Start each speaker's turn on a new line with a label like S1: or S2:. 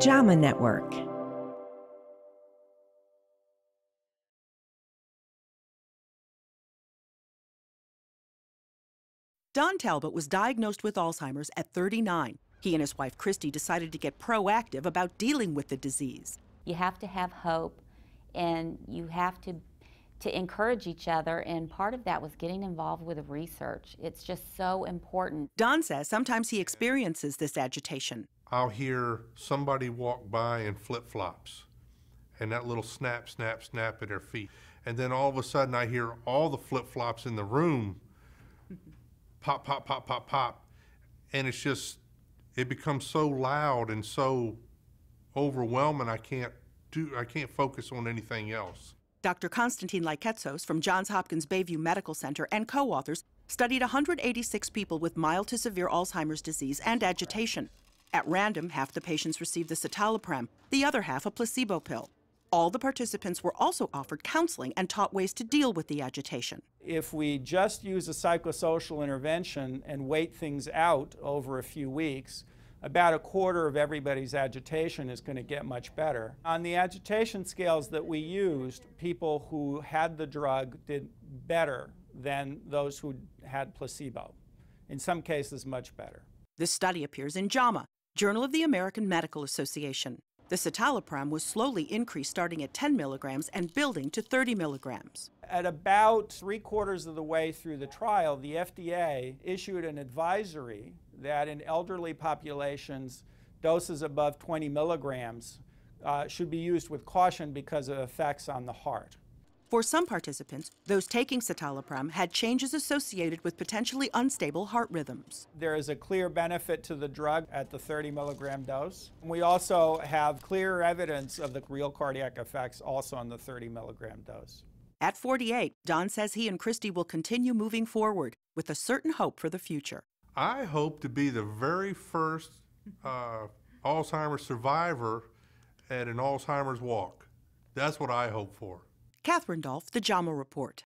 S1: JAMA Network.
S2: Don Talbot was diagnosed with Alzheimer's at 39. He and his wife Christy decided to get proactive about dealing with the disease.
S3: You have to have hope and you have to to encourage each other and part of that was getting involved with research. It's just so important.
S2: Don says sometimes he experiences this agitation.
S4: I'll hear somebody walk by in flip-flops and that little snap, snap, snap at their feet. And then all of a sudden I hear all the flip-flops in the room pop, pop, pop, pop, pop. And it's just, it becomes so loud and so overwhelming, I can't do, I can't focus on anything else.
S2: Dr. Constantine Lyketsos from Johns Hopkins Bayview Medical Center and co authors studied 186 people with mild to severe Alzheimer's disease and agitation. At random, half the patients received the citalopram, the other half a placebo pill. All the participants were also offered counseling and taught ways to deal with the agitation.
S5: If we just use a psychosocial intervention and wait things out over a few weeks, about a quarter of everybody's agitation is going to get much better. On the agitation scales that we used, people who had the drug did better than those who had placebo. In some cases, much better.
S2: This study appears in JAMA, Journal of the American Medical Association. The citalopram was slowly increased starting at 10 milligrams and building to 30 milligrams.
S5: At about three quarters of the way through the trial, the FDA issued an advisory that in elderly populations, doses above 20 milligrams uh, should be used with caution because of effects on the heart.
S2: For some participants, those taking citalopram had changes associated with potentially unstable heart rhythms.
S5: There is a clear benefit to the drug at the 30 milligram dose. We also have clear evidence of the real cardiac effects also on the 30 milligram dose.
S2: At 48, Don says he and Christy will continue moving forward with a certain hope for the future.
S4: I hope to be the very first uh, Alzheimer's survivor at an Alzheimer's walk. That's what I hope for.
S2: Catherine Dolph, The JAMA Report.